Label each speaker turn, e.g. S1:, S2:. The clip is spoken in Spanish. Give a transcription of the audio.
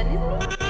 S1: en?